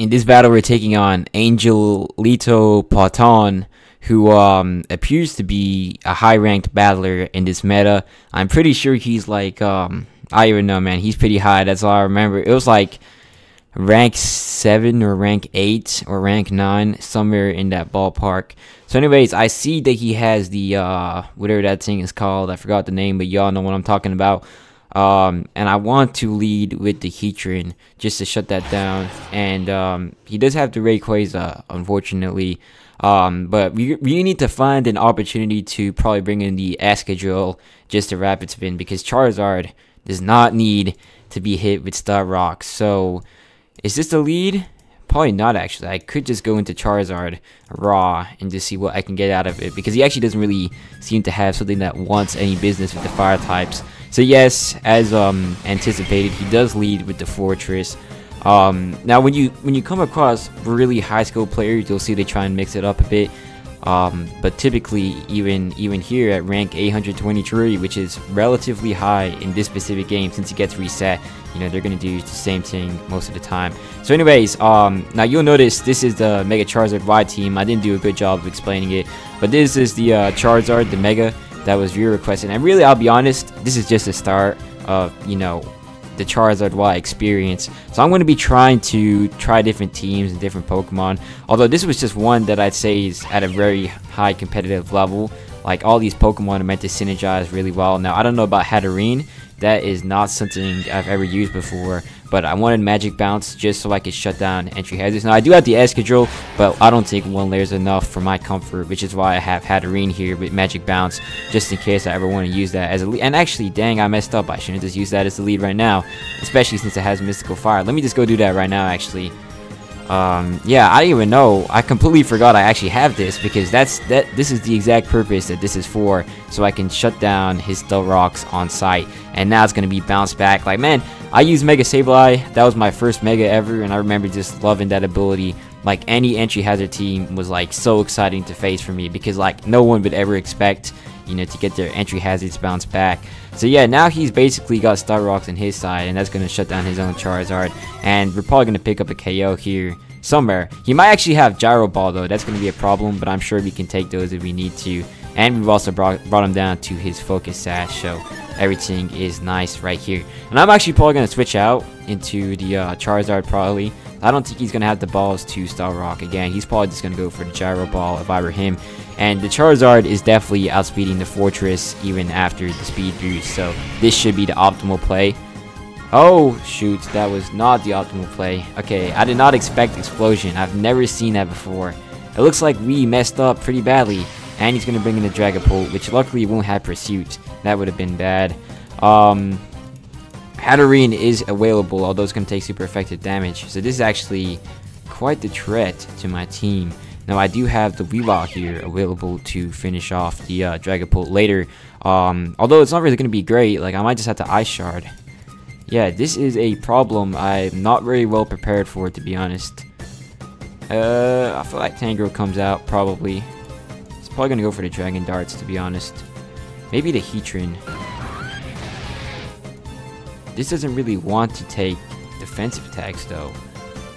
in this battle we're taking on Angelito Paton, who um, appears to be a high-ranked battler in this meta. I'm pretty sure he's like, um, I even know, man. He's pretty high. That's all I remember. It was like rank 7 or rank 8 or rank 9, somewhere in that ballpark. So anyways, I see that he has the, uh, whatever that thing is called. I forgot the name, but y'all know what I'm talking about. Um, and I want to lead with the Heatran just to shut that down. And um, he does have the Rayquaza, unfortunately. Um, but we, we need to find an opportunity to probably bring in the Excadrill just to wrap rapid spin because Charizard does not need to be hit with Stealth Rock. So is this the lead? Probably not actually. I could just go into Charizard raw and just see what I can get out of it because he actually doesn't really seem to have something that wants any business with the fire types. So yes, as um, anticipated, he does lead with the Forretress. Um, now when you when you come across really high skill players, you'll see they try and mix it up a bit. Um, but typically, even even here at rank 823, which is relatively high in this specific game, since it gets reset, you know they're gonna do the same thing most of the time. So, anyways, um, now you'll notice this is the Mega Charizard Y team. I didn't do a good job of explaining it, but this is the uh, Charizard, the Mega that was viewer requested. And really, I'll be honest, this is just the start of you know the Charizard Y experience. So I'm going to be trying to try different teams and different Pokemon. Although this was just one that I'd say is at a very high competitive level. Like all these Pokemon are meant to synergize really well. Now I don't know about Hatterene. That is not something I've ever used before. But I wanted Magic Bounce just so I could shut down entry hazards. Now I do have the Excadrill, but I don't think one layer is enough for my comfort, which is why I have Hatterene here with Magic Bounce, just in case I ever want to use that as a lead. And actually, dang, I messed up. I shouldn't just use that as the lead right now, especially since it has Mystical Fire. Let me just go do that right now, actually. Um, yeah, I didn't even know. I completely forgot I actually have this because that's that. This is the exact purpose that this is for, so I can shut down his Stealth Rocks on site. And now it's gonna be bounced back. Like man, I used Mega Sableye. That was my first Mega ever, and I remember just loving that ability. Like any entry hazard team was like so exciting to face for me because like no one would ever expect you know to get their entry hazards bounced back. So yeah, now he's basically got Stealth Rocks on his side, and that's going to shut down his own Charizard. And we're probably going to pick up a KO here somewhere. He might actually have Gyro Ball, though. That's going to be a problem, but I'm sure we can take those if we need to. And we've also brought, brought him down to his Focus Sash, so everything is nice right here. And I'm actually probably going to switch out into the uh, Charizard, probably. I don't think he's going to have the balls to Stealth Rock again. He's probably just going to go for the Gyro Ball if I were him. And the Charizard is definitely outspeeding the Forretress even after the speed boost. So this should be the optimal play. Oh, shoot. That was not the optimal play. Okay, I did not expect Explosion. I've never seen that before. It looks like we messed up pretty badly. And he's going to bring in the Dragapult, which luckily won't have Pursuit. That would have been bad. Um, Hatterene is available, although it's going to take super effective damage. So this is actually quite the threat to my team. Now I do have the Weavile here available to finish off the uh, Dragapult later. Um, although it's not really going to be great, like I might just have to Ice Shard. Yeah, this is a problem I'm not very well prepared for, to be honest. Uh, I feel like Tangrowth comes out, probably. It's probably going to go for the Dragon Darts, to be honest. Maybe the Heatran. This doesn't really want to take defensive attacks, though.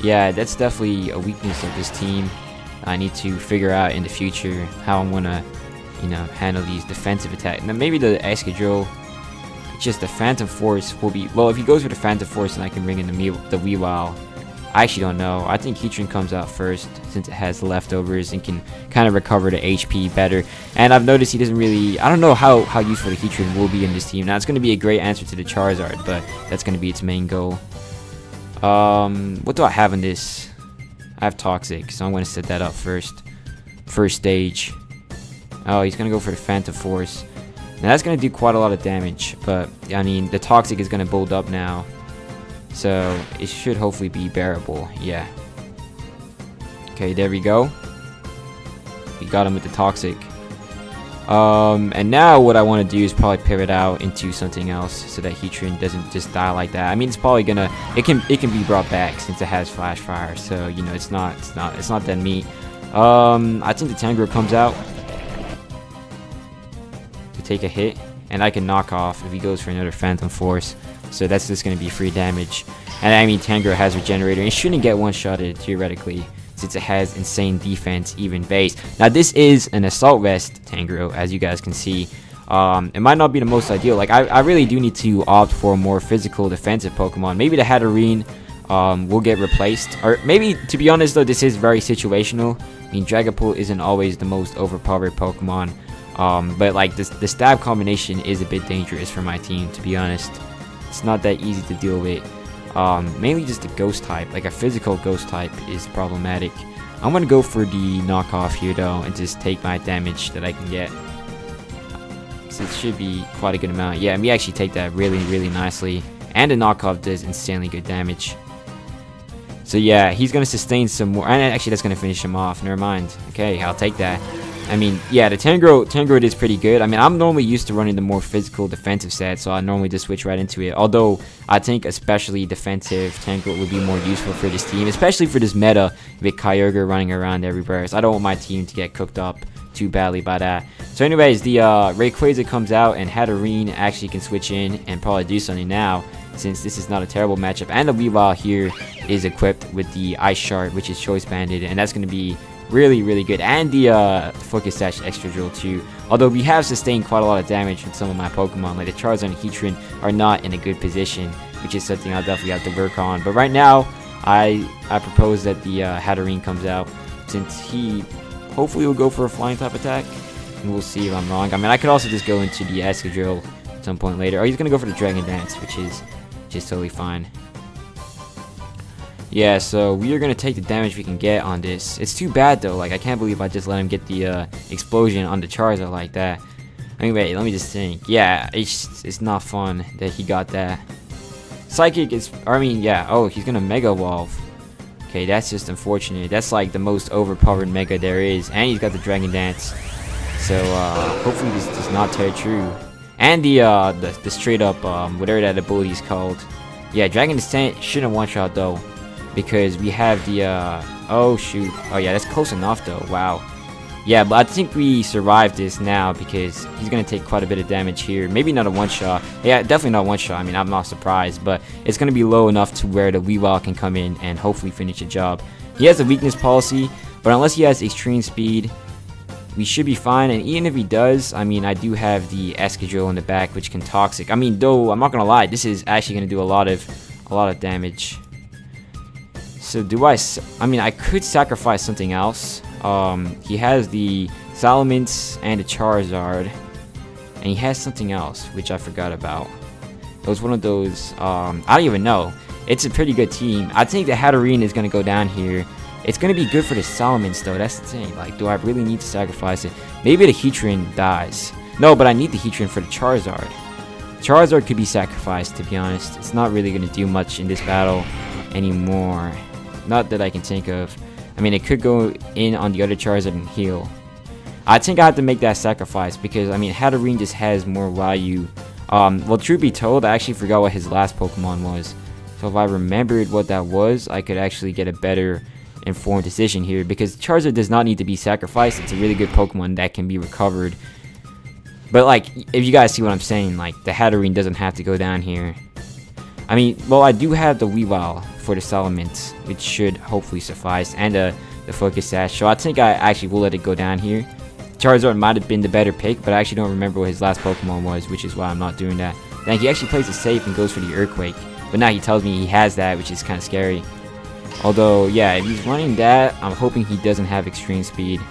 Yeah, that's definitely a weakness of this team. I need to figure out in the future how I'm gonna, you know, handle these defensive attacks. Now maybe the Excadrill, just the Phantom Force will be. Well, if he goes for the Phantom Force, then I can bring in the the Weavile. I actually don't know. I think Heatran comes out first since it has leftovers and can kind of recover the HP better. And I've noticed he doesn't really... I don't know how, how useful the Heatran will be in this team. Now, it's going to be a great answer to the Charizard, but that's going to be its main goal. Um, what do I have in this? I have Toxic, so I'm going to set that up first. First stage. Oh, he's going to go for the Phantom Force. Now, that's going to do quite a lot of damage, but, I mean, the Toxic is going to build up now. So, it should hopefully be bearable, yeah. Okay, there we go. We got him with the Toxic. Um, and now what I want to do is probably pivot out into something else so that Heatran doesn't just die like that. I mean, it's probably gonna it can it can be brought back since it has Flash Fire, so you know it's not it's not it's not that meat. Um, I think the Tangrowth comes out to take a hit, and I can knock off if he goes for another Phantom Force. So that's just going to be free damage. And I mean, Tangrowth has Regenerator. It shouldn't get one-shotted, theoretically, since it has insane defense, even base. Now, this is an Assault Vest Tangrowth, as you guys can see. Um, it might not be the most ideal. Like, I, I really do need to opt for a more physical defensive Pokemon. Maybe the Hatterene um, will get replaced. Or maybe, to be honest though, this is very situational. I mean, Dragapult isn't always the most overpowered Pokemon. Um, but like this, the stab combination is a bit dangerous for my team, to be honest. It's not that easy to deal with. Um, mainly just a ghost type, like a physical ghost type is problematic. I'm gonna go for the knockoff here though, and just take my damage that I can get. So it should be quite a good amount. Yeah, we actually take that really, really nicely. And the knockoff does insanely good damage. So yeah, he's to sustain some more. And actually, that's to finish him off. Never mind. Okay, I'll take that. I mean, yeah, the Tangrowth, Tangrowth is pretty good. I mean, I'm normally used to running the more physical defensive set, so I normally just switch right into it. Although, I think especially defensive Tangrowth would be more useful for this team, especially for this meta with Kyogre running around everywhere. So I don't want my team to get cooked up too badly by that. So anyways, the uh, Rayquaza comes out and Hatterene actually can switch in and probably do something now since this is not a terrible matchup. And the Weavile here is equipped with the Ice Shard, which is Choice Banded, and that's going to be really, really good. And the uh, Focus Sash Excadrill too. Although we have sustained quite a lot of damage from some of my Pokemon, like the Charizard and Heatran are not in a good position, which is something I'll definitely have to work on. But right now, I I propose that the uh, Hatterene comes out, since he hopefully will go for a flying type attack. And we'll see if I'm wrong. I mean, I could also just go into the Excadrill at some point later. Or he's going to go for the Dragon Dance, which is just totally fine. Yeah, so we are going to take the damage we can get on this. It's too bad though, like I can't believe I just let him get the uh, explosion on the Charizard like that. Anyway, let me just think. Yeah, it's, it's not fun that he got that. Psychic is, I mean, yeah, oh, he's going to Mega Evolve. Okay, that's just unfortunate. That's like the most overpowered Mega there is. And he's got the Dragon Dance. So, uh, hopefully this does not tear true. And the, uh, the, the straight up, um, whatever that ability is called. Yeah, Dragon Ascent shouldn't one-shot though because we have the, uh, oh shoot, oh yeah, that's close enough though, wow. Yeah, but I think we survived this now because he's to take quite a bit of damage here. Maybe not a one-shot. Yeah, definitely not one-shot. I mean, I'm not surprised, but it's to be low enough to where the Weavile can come in and hopefully finish the job. He has a weakness policy, but unless he has extreme speed, we should be fine. And even if he does, I mean, I do have the Excadrill in the back, which can Toxic. I mean, though, I'm not to lie, this is actually to do a lot of, a lot of damage. So do I... I mean, I could sacrifice something else. Um, he has the Salamence and the Charizard. And he has something else, which I forgot about. It was one of those... Um, I don't even know. It's a pretty good team. I think the Hatterene is going to go down here. It's going to be good for the Salamence, though. That's the thing. Like, do I really need to sacrifice it? Maybe the Heatran dies. No, but I need the Heatran for the Charizard. Charizard could be sacrificed, to be honest. It's not really going to do much in this battle anymore. Not that I can think of. I mean, it could go in on the other Charizard and heal. I think I have to make that sacrifice because, I mean, Hatterene just has more value. Um, well, truth be told, I actually forgot what his last Pokemon was. So if I remembered what that was, I could actually get a better informed decision here because Charizard does not need to be sacrificed. It's a really good Pokemon that can be recovered. But, like, if you guys see what I'm saying, like, the Hatterene doesn't have to go down here. I mean, well, I do have the Weavile for the Salamence, which should hopefully suffice, and uh, the Focus Sash. So I think I actually will let it go down here. Charizard might have been the better pick, but I actually don't remember what his last Pokemon was, which is why I'm not doing that. Then he actually plays it safe and goes for the Earthquake. But now he tells me he has that, which is kind of scary. Although, yeah, if he's running that, I'm hoping he doesn't have Extreme Speed.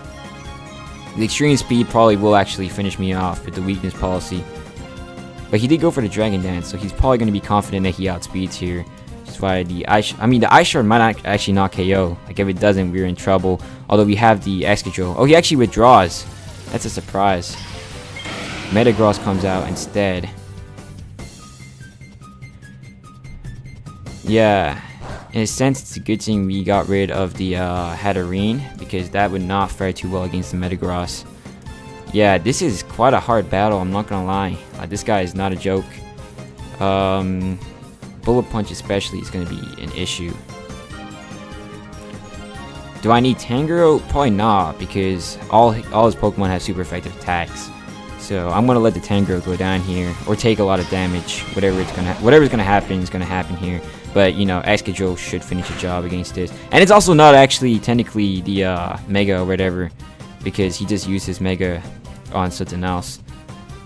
The Extreme Speed probably will actually finish me off with the Weakness Policy. But he did go for the Dragon Dance, so he's probably going to be confident that he outspeeds here. That's why the ice. I mean, the ice shard might not actually not KO. Like if it doesn't, we're in trouble. Although we have the Excadrill. Oh, he actually withdraws. That's a surprise. Metagross comes out instead. Yeah, in a sense, it's a good thing we got rid of the uh, Hatterene because that would not fare too well against the Metagross. Yeah, this is quite a hard battle, I'm not gonna lie. Uh, this guy is not a joke. Um, Bullet Punch especially is going to be an issue. Do I need Tangrowth? Probably not, because all all his Pokemon have super effective attacks. So I'm gonna let the Tangrowth go down here, or take a lot of damage. Whatever it's gonna, whatever's gonna happen is gonna happen here. But you know, Excadrill should finish the job against this. And it's also not actually technically the uh, Mega or whatever, because he just used his Mega on something else.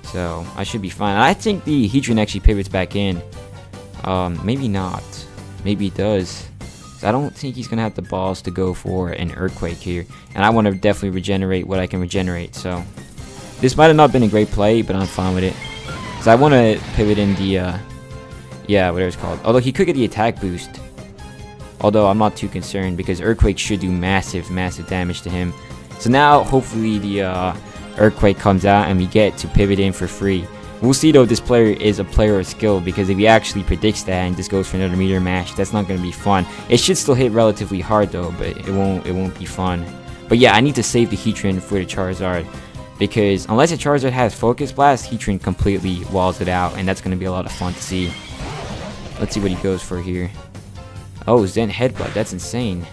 So I should be fine. I think the Heatran actually pivots back in. Um, maybe not. Maybe it does. I don't think he's going to have the balls to go for an Earthquake here. And I want to definitely regenerate what I can regenerate. So this might have not been a great play, but I'm fine with it. Because I want to pivot in the, uh, yeah, whatever it's called. Although he could get the attack boost. Although I'm not too concerned because Earthquake should do massive, massive damage to him. So now, hopefully, the uh, Earthquake comes out and we get to pivot in for free. We'll see though if this player is a player of skill because if he actually predicts that and just goes for another Meteor Mash, that's not going to be fun. It should still hit relatively hard though, but it won't it won't be fun. But yeah, I need to save the Heatran for the Charizard because unless the Charizard has Focus Blast, Heatran completely walls it out and that's going to be a lot of fun to see. Let's see what he goes for here. Oh, Zen Headbutt, that's insane.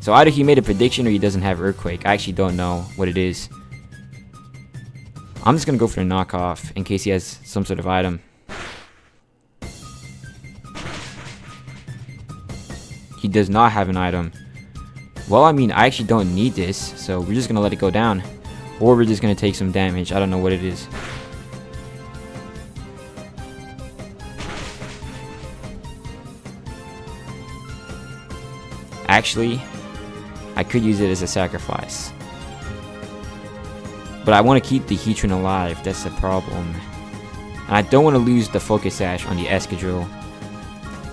So either he made a prediction or he doesn't have Earthquake. I actually don't know what it is. I'm just going to go for a knockoff in case he has some sort of item. He does not have an item. Well, I mean, I actually don't need this, so we're just going to let it go down. Or we're just going to take some damage. I don't know what it is. Actually, I could use it as a sacrifice. But I want to keep the Heatran alive, that's the problem. And I don't want to lose the Focus Sash on the Excadrill.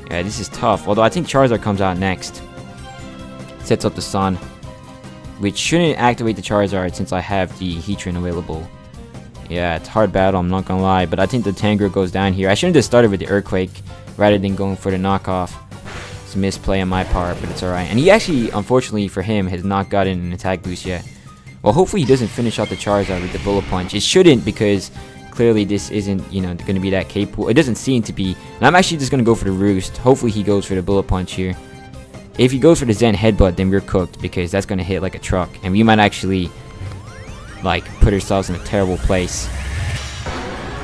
Yeah, this is tough. Although I think Charizard comes out next. Sets up the Sun. Which shouldn't activate the Charizard since I have the Heatran available. Yeah, it's hard battle, I'm not gonna lie. But I think the Tangrowth goes down here. I shouldn't have started with the Earthquake rather than going for the knockoff. It's a misplay on my part, but it's alright. And he actually, unfortunately for him, has not gotten an attack boost yet. Well, hopefully he doesn't finish out the Charizard with the Bullet Punch. It shouldn't because clearly this isn't, you know, going to be that capable. It doesn't seem to be. And I'm actually just going to go for the Roost. Hopefully he goes for the Bullet Punch here. If he goes for the Zen Headbutt, then we're cooked because that's going to hit like a truck. And we might actually, like, put ourselves in a terrible place.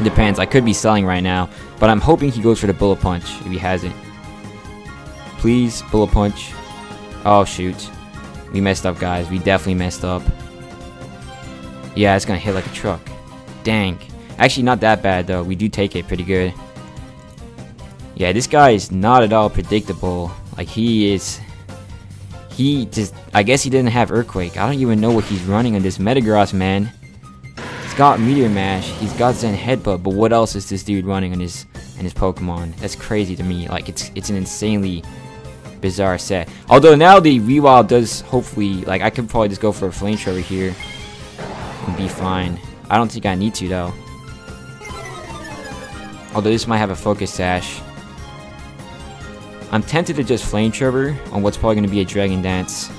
Depends. I could be selling right now. But I'm hoping he goes for the Bullet Punch if he hasn't. Please, Bullet Punch. Oh, shoot. We messed up, guys. We definitely messed up. Yeah, it's gonna hit like a truck. Dang. Actually, not that bad though. We do take it pretty good. Yeah, this guy is not at all predictable. Like, he is... He just... I guess he didn't have Earthquake. I don't even know what he's running on this Metagross, man. He's got Meteor Mash. He's got Zen Headbutt. But what else is this dude running on his on his Pokemon? That's crazy to me. Like, it's it's an insanely bizarre set. Although now the Rewild does hopefully... Like, I could probably just go for a Flamethrower here and be fine. I don't think I need to though. Although this might have a focus sash. I'm tempted to just flamethrower on what's probably going to be a dragon dance.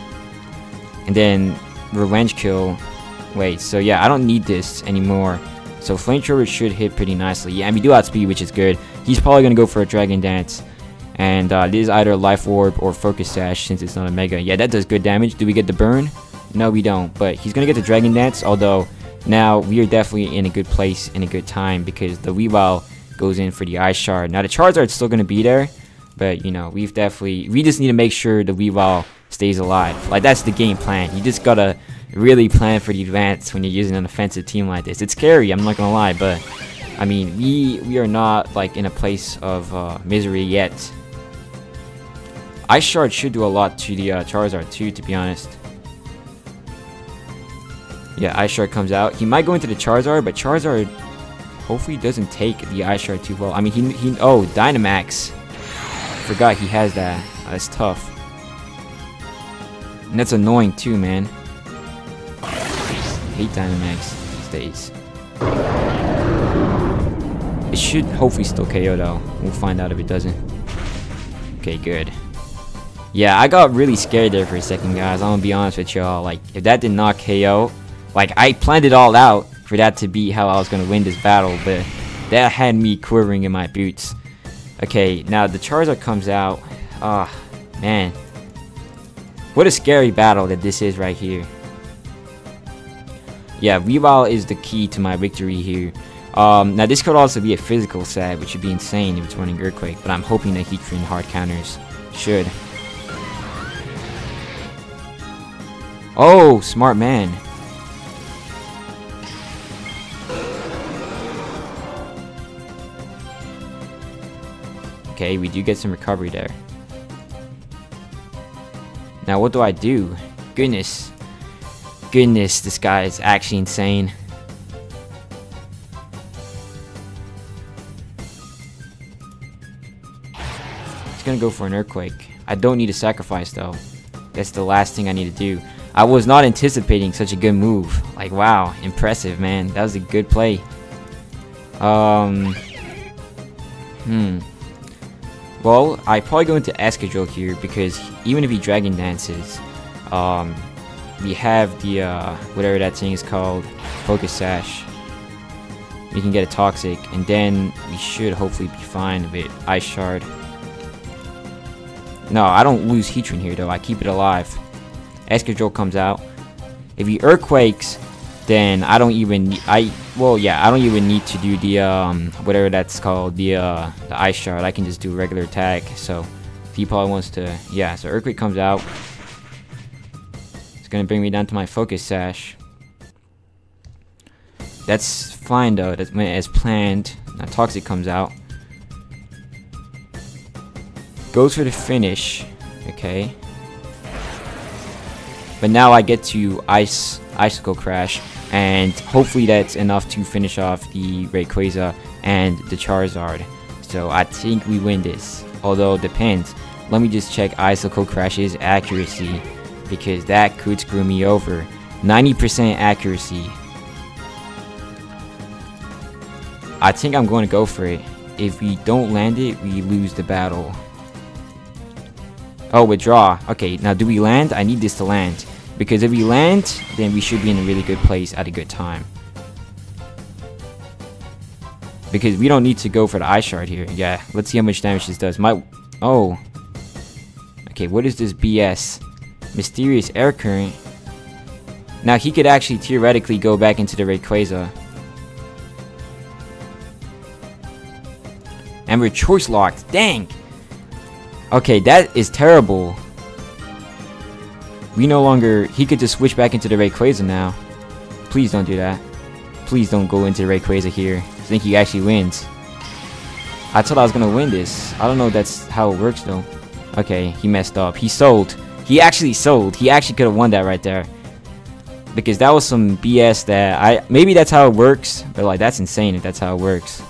And then revenge kill. Wait, so yeah, I don't need this anymore. So flamethrower should hit pretty nicely. Yeah, and we do outspeed, which is good. He's probably going to go for a dragon dance. And uh, this is either life orb or focus sash since it's not a mega. Yeah, that does good damage. Do we get the burn? No, we don't. But he's going to get the Dragon Dance, although now we are definitely in a good place in a good time because the Weavile goes in for the Ice Shard. Now the Charizard's still going to be there, but you know, we've definitely, we just need to make sure the Weavile stays alive. Like that's the game plan. You just got to really plan for the advance when you're using an offensive team like this. It's scary, I'm not going to lie, but I mean, we, we are not like in a place of uh, misery yet. Ice Shard should do a lot to the uh, Charizard too, to be honest. Yeah, Ice Shard comes out. He might go into the Charizard, but Charizard hopefully doesn't take the Ice Shard too well. I mean, he, he oh, Dynamax. Forgot he has that. That's tough. And that's annoying too, man. Hate Dynamax these days. It should hopefully still KO though. We'll find out if it doesn't. Okay, good. Yeah, I got really scared there for a second, guys. I'm gonna be honest with y'all. Like, if that did not KO, like, I planned it all out for that to be how I was going to win this battle, but that had me quivering in my boots. Okay, now the Charizard comes out. Ah, oh, man. What a scary battle that this is right here. yeah, Weavile is the key to my victory here. Um, now this could also be a physical set, which would be insane if it's running Earthquake, but I'm hoping that Heatran hard counters should. Oh, smart man. Okay, we do get some recovery there. Now what do I do? Goodness. Goodness, this guy is actually insane. He's gonna go for an Earthquake. I don't need a sacrifice though. That's the last thing I need to do. I was not anticipating such a good move. Like, wow, impressive, man. That was a good play. Um, hmm. Well, I probably go into Excadrill here because even if he Dragon Dances, um, we have the, uh, whatever that thing is called, Focus Sash. We can get a Toxic, and then we should hopefully be fine with Ice Shard. No, I don't lose Heatran here though, I keep it alive. Excadrill comes out. If he Earthquakes, then I don't even, I, well, yeah, I don't even need to do the, um, whatever that's called, the, uh, the Ice Shard. I can just do regular attack, so if he probably wants to, yeah, so Earthquake comes out. It's gonna bring me down to my Focus Sash. That's fine though, that's as planned. Now Toxic comes out. Goes for the finish, okay. But now I get to Ice Icicle Crash, and hopefully that's enough to finish off the Rayquaza and the Charizard. So I think we win this, although depends. Let me just check Icicle Crash's accuracy, because that could screw me over. 90% accuracy. I think I'm going to go for it. If we don't land it, we lose the battle. Oh, withdraw. Okay, now do we land? I need this to land. Because if we land, then we should be in a really good place at a good time. Because we don't need to go for the Ice Shard here. Yeah, let's see how much damage this does. My... Oh. Okay, what is this BS? Mysterious Air Current. Now, he could actually theoretically go back into the Rayquaza. And we're choice locked. Dang! Okay, that is terrible. We no longer... He could just switch back into the Rayquaza now. Please don't do that. Please don't go into the Rayquaza here. I think he actually wins. I thought I was gonna win this. I don't know if that's how it works though. Okay, he messed up. He sold. He actually sold. He actually could have won that right there. Because that was some BS that I... Maybe that's how it works. But like, that's insane if that's how it works.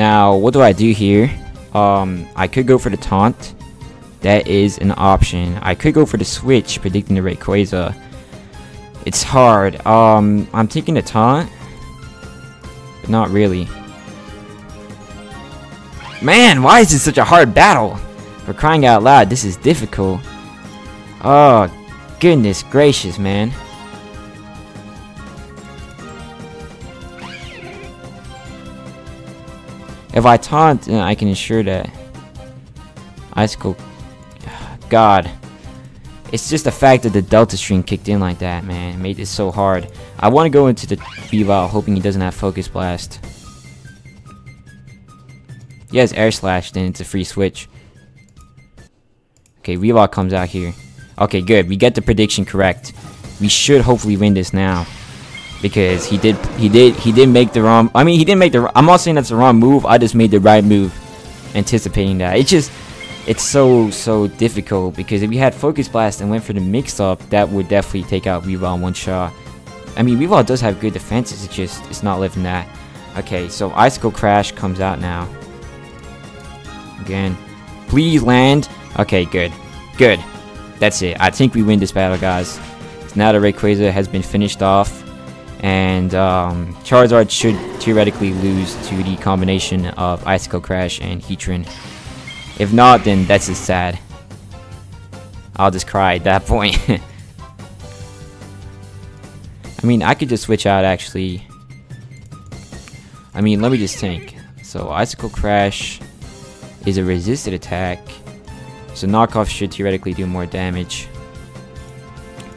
Now, what do I do here? Um, I could go for the taunt. That is an option. I could go for the switch, predicting the Rayquaza. It's hard. Um, I'm taking the taunt. But not really. Man, why is this such a hard battle? For crying out loud, this is difficult. Oh, goodness gracious, man. If I taunt, I can ensure that Icicle... God. It's just the fact that the Delta Stream kicked in like that, man. It made this so hard. I want to go into the Weavile hoping he doesn't have Focus Blast. He has Air Slash, then it's a free switch. Okay, Weavile comes out here. Okay, good. We get the prediction correct. We should hopefully win this now because he did he did he did make the wrong I mean he didn't make the I'm not saying that's the wrong move I just made the right move anticipating that. It's just it's so so difficult because if you had focus blast and went for the mix up that would definitely take out Weavile one shot. I mean Weavile does have good defenses it's just it's not living that. Okay so Icicle Crash comes out now. Again please land. Okay good good. That's it. I think we win this battle guys. Now the Rayquaza has been finished off and um, Charizard should theoretically lose to the combination of Icicle Crash and Heatran. If not, then that's just sad. I'll just cry at that point. I mean, I could just switch out actually. I mean, let me just think. So, Icicle Crash is a resisted attack. So, Knockoff should theoretically do more damage.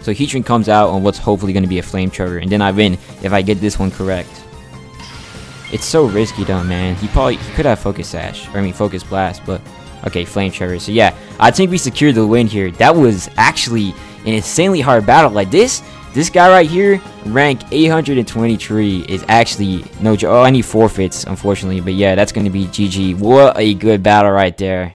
So, Heatran comes out on what's hopefully going to be a Flamethrower. And then I win if I get this one correct. It's so risky though, man. He probably he could have Focus Sash. Or I mean, Focus Blast, but... Okay, Flamethrower. So yeah, I think we secured the win here. That was actually an insanely hard battle. Like this, this guy right here, rank 823, is actually no joke. Oh, I need forfeits, unfortunately. But yeah, that's going to be GG. What a good battle right there.